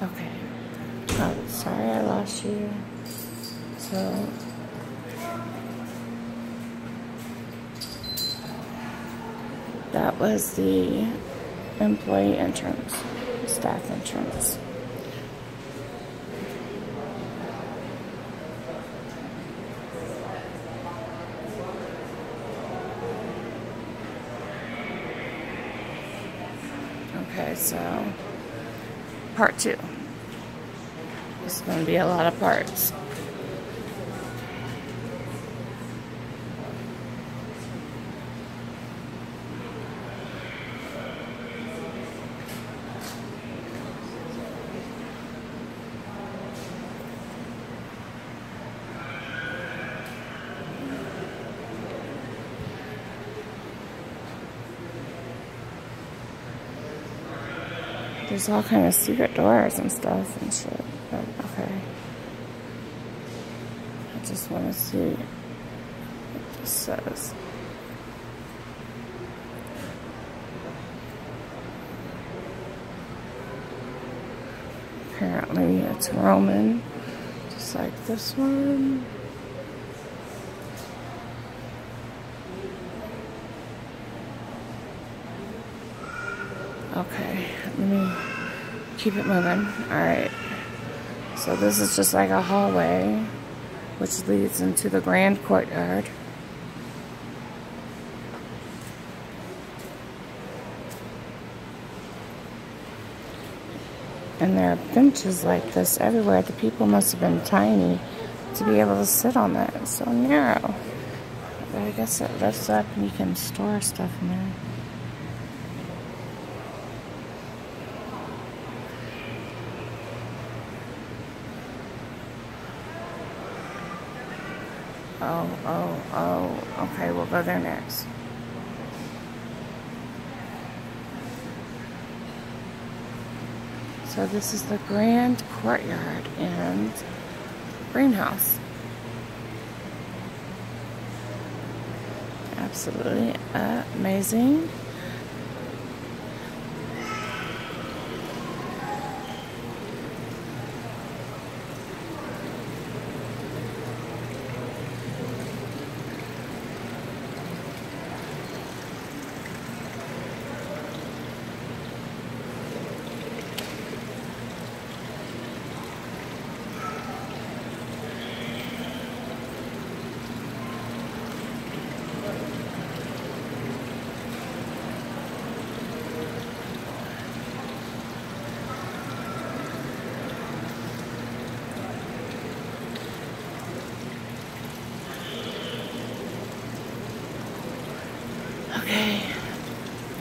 Okay. Oh, sorry I lost you. So. That was the employee entrance, staff entrance. Okay, so part two. It's going to be a lot of parts. There's all kind of secret doors and stuff and shit. But okay. I just want to see what this says. Apparently it's Roman, just like this one. Okay, let me keep it moving. Alright. So this is just like a hallway which leads into the grand courtyard. And there are benches like this everywhere. The people must have been tiny to be able to sit on that. It's so narrow. But I guess it lifts up and you can store stuff in there. Oh, oh, oh. Okay, we'll go there next. So this is the grand courtyard and greenhouse. Absolutely amazing.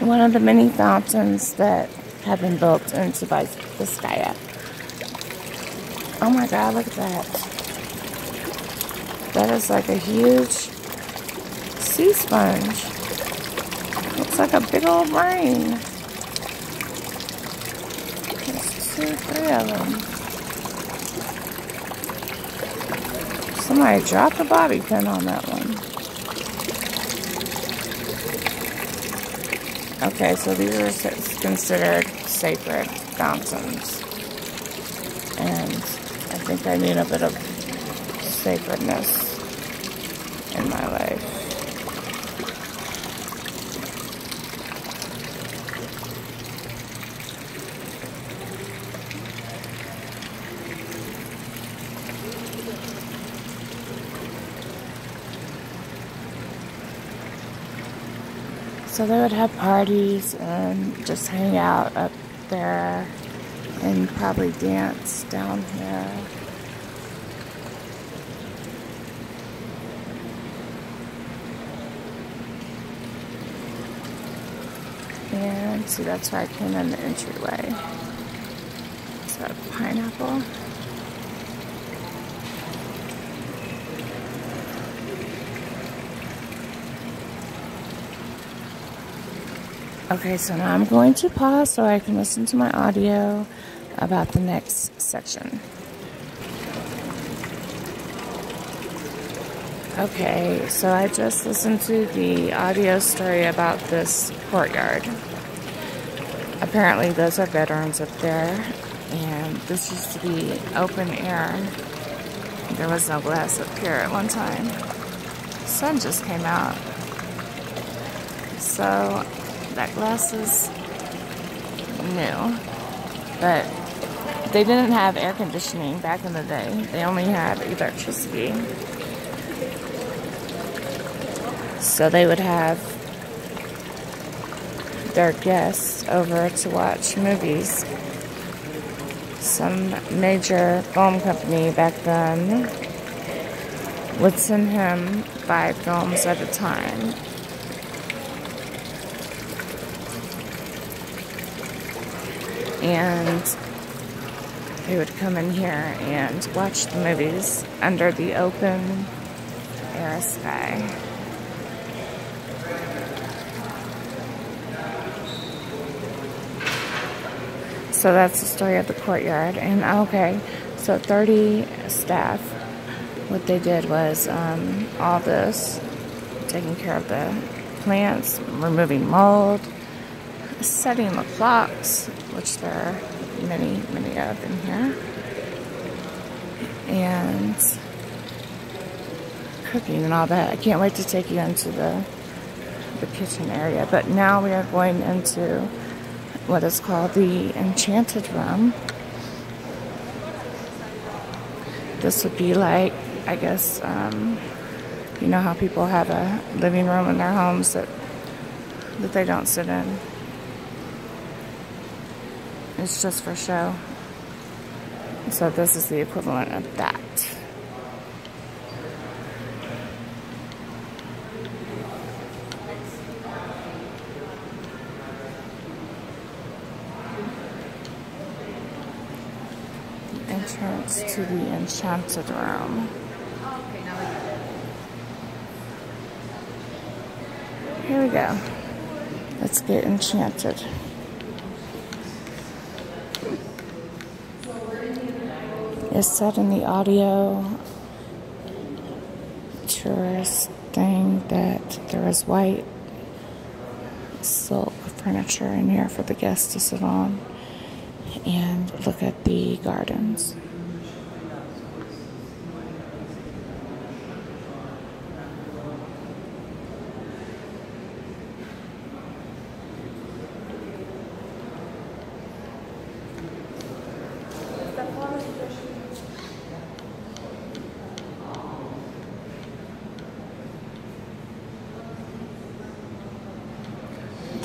One of the many fountains that have been built the Sky Oh my god, look at that. That is like a huge sea sponge. Looks like a big old brain. Two three of them. Somebody dropped a bobby pin on that one. Okay, so these are considered sacred fountains. And I think I need a bit of sacredness in my life. So they would have parties and just hang out up there and probably dance down here. And see, that's where I came in the entryway. Is that a pineapple? Okay, so now I'm going to pause so I can listen to my audio about the next section. Okay, so I just listened to the audio story about this courtyard. Apparently, those are bedrooms up there, and this used to be open air. There was no glass up here at one time. The sun just came out. So that glass is new. But they didn't have air conditioning back in the day. They only had electricity. So they would have their guests over to watch movies. Some major film company back then would send him five films at a time. And they would come in here and watch the movies under the open air sky. So that's the story of the courtyard. And okay, so 30 staff. What they did was um, all this, taking care of the plants, removing mold, setting the clocks, which there are many, many of in here. And cooking and all that. I can't wait to take you into the the kitchen area. But now we are going into what is called the Enchanted Room. This would be like, I guess, um, you know how people have a living room in their homes that that they don't sit in. It's just for show. So this is the equivalent of that. entrance to the enchanted room. Here we go. Let's get enchanted. It's said in the audio tourist thing that there is white silk furniture in here for the guests to sit on and look at the gardens.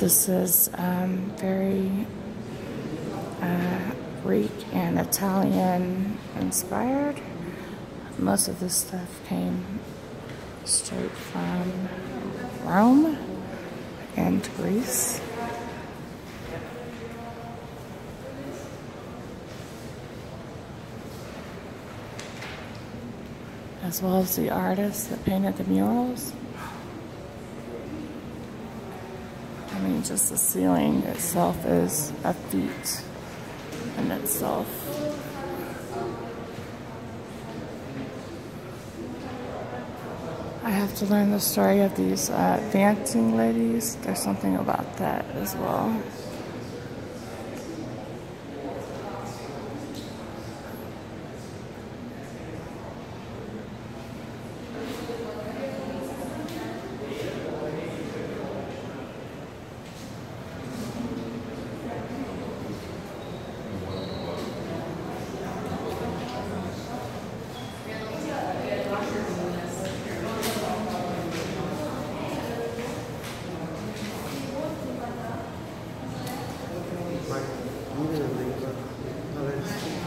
This is um, very uh, Greek and Italian inspired. Most of this stuff came straight from Rome and Greece. As well as the artists that painted the murals. Just the ceiling itself is a feat in itself. I have to learn the story of these uh, dancing ladies. There's something about that as well.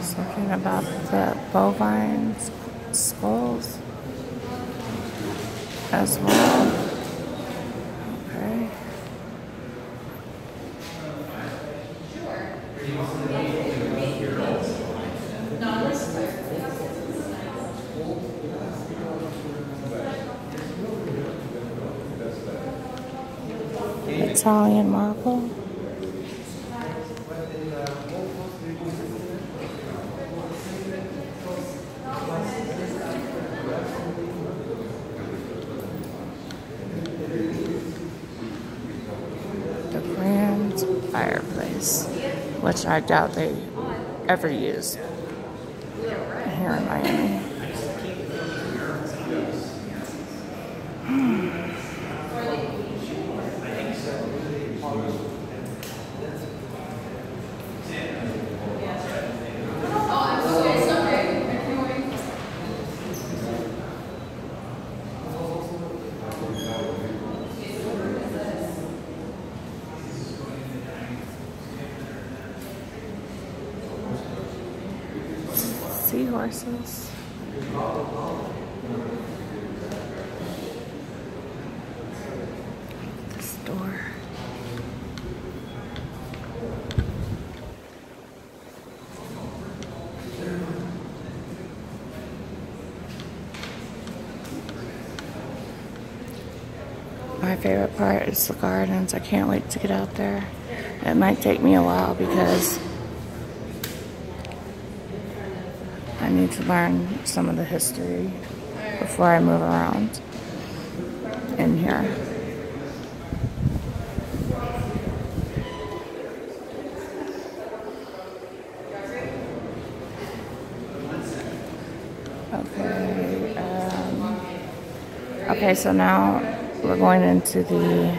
Something about the bovine skulls as well. Okay. Italian marble. which I doubt they ever use here in Miami. Seahorses. The store. My favorite part is the gardens. I can't wait to get out there. It might take me a while because I need to learn some of the history before I move around in here. Okay. Um, okay, so now we're going into the.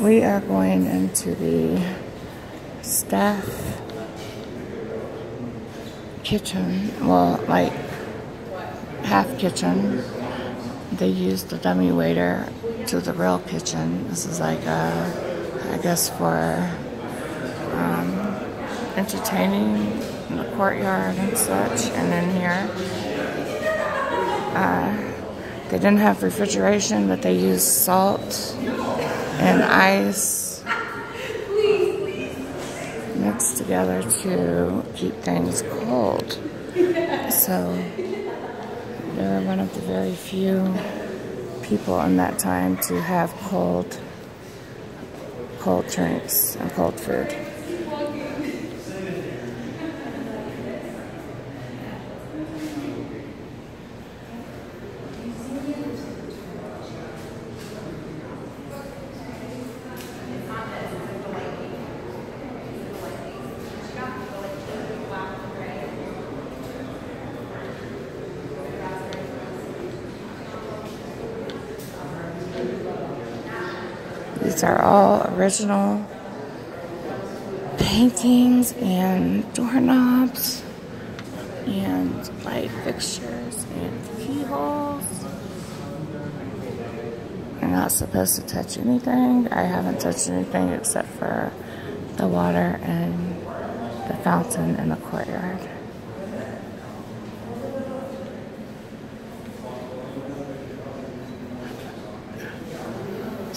We are going into the staff kitchen. Well, like half kitchen. They used the dummy waiter to the real kitchen. This is like a, I guess for um, entertaining in the courtyard and such. And then here, uh, they didn't have refrigeration, but they used salt and ice mixed together to keep things cold. So they were one of the very few people in that time to have cold, cold drinks and cold food. These are all original paintings and doorknobs and light fixtures and keyholes. You're not supposed to touch anything. I haven't touched anything except for the water and the fountain in the courtyard.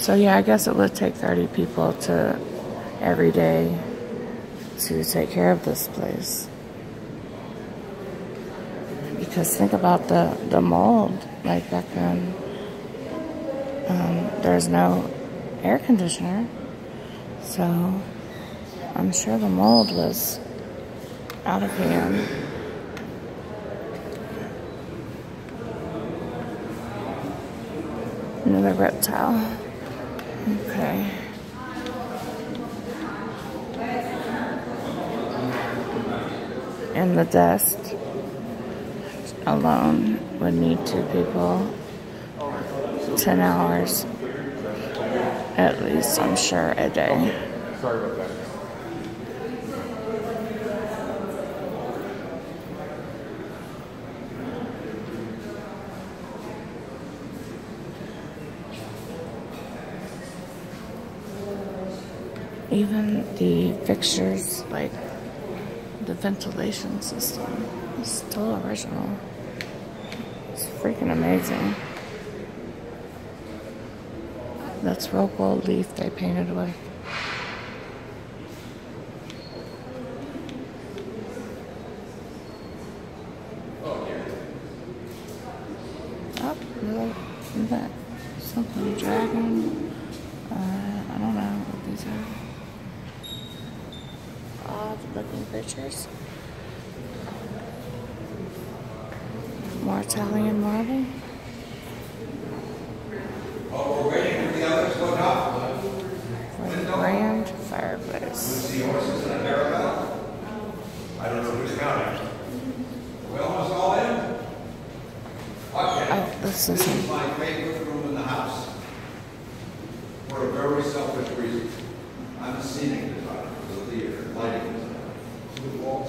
So yeah, I guess it would take 30 people to every day to take care of this place. Because think about the, the mold, like back then, um, there's no air conditioner. So I'm sure the mold was out of hand. Another reptile. Okay. And the desk alone would need two people. 10 hours at least, I'm sure, a day. Sorry about that. Even the fixtures, like the ventilation system, is still original. It's freaking amazing. That's real gold leaf they painted with. researchers. More Italian marble. Oh, With grand fireplace. I don't know who's counting. Well, almost all in. Okay. Oh, this isn't.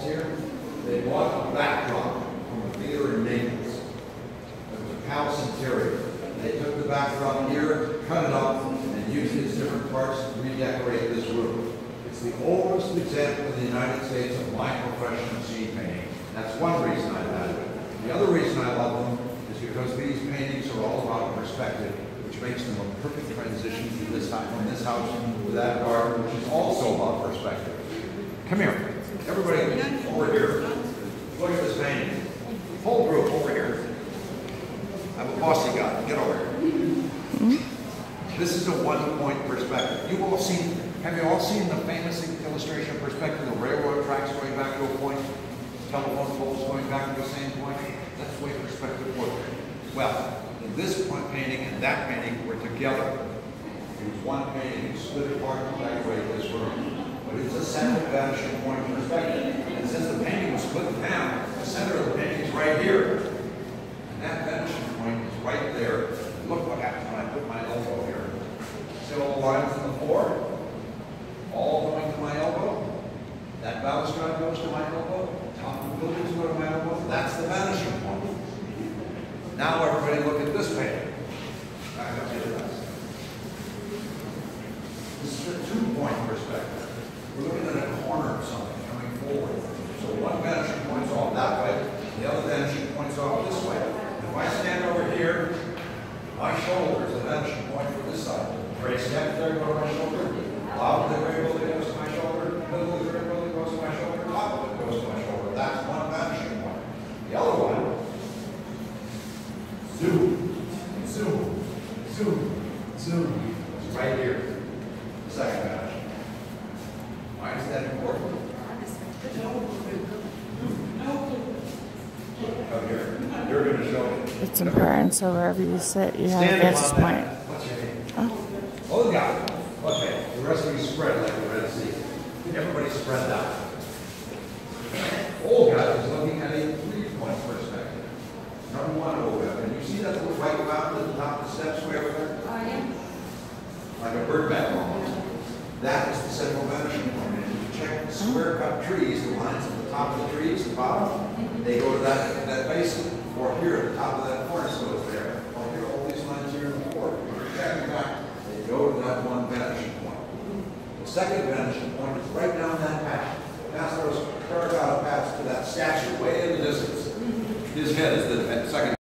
They bought a backdrop from a theater in Naples. It was a palace interior. They took the backdrop here, cut it up, and used its different parts to redecorate this room. It's the oldest example in the United States of my profession of scene painting. That's one reason I value it. The other reason I love them is because these paintings are all about perspective, which makes them a perfect transition to this from this house to that garden, which is also about perspective. Come here, everybody, over here. Look at this painting. Whole group over here. I'm a bossy guy. Get over here. This is a one-point perspective. You've all seen, have you all seen the famous illustration perspective, the railroad tracks going back to a point, telephone poles going back to the same point? That's the way perspective works. Well, in this point painting and that painting were together. It was one painting, split apart to decorate this room. But it's a center vanishing point perspective. And since the painting was split down, the center of the painting is right here. And that vanishing point is right there. And Look what happens when I put my elbow here. See all the lines on the floor? All going to my elbow. That balustrade goes to my elbow. Top of the buildings go to my elbow. That's the vanishing point. Now everybody look at this painting. This is a two-point perspective. We're looking at a corner of something coming forward. So one vanishing point's off that way, the other vanishing point's off this way. If I stand over here, my shoulder is the vanishing point for this side. Very step there, go to my shoulder. Bottom of the gray building goes to my shoulder. Middle of the gray building goes to my shoulder. Top of it goes to my shoulder. That's one vanishing point. The other one, zoom, zoom, zoom, zoom. It's right here. The second vanishing point. Why is that important? Come here. You're going to show me. It's important, so wherever you sit, you have a vantage point. that. What's? Oh, got it. Okay, the rest of you spread like the Red Sea. Everybody spread out. Olga is looking at a three-point perspective. Number one, Olga, can you see that little white mountain at the top of the steps way over there? Like a bird back almost. That is the central vanishing point. And if you check the square cut trees, the lines at the top of the trees, the bottom, they go to that, that basin, or here at the top of that cornice goes there, or here, all these lines here in the floor. Check them back, they go to that one vanishing point. The second vanishing point is right down that path, those terracotta paths to that statue way in the distance. Mm-hmm. His head is the second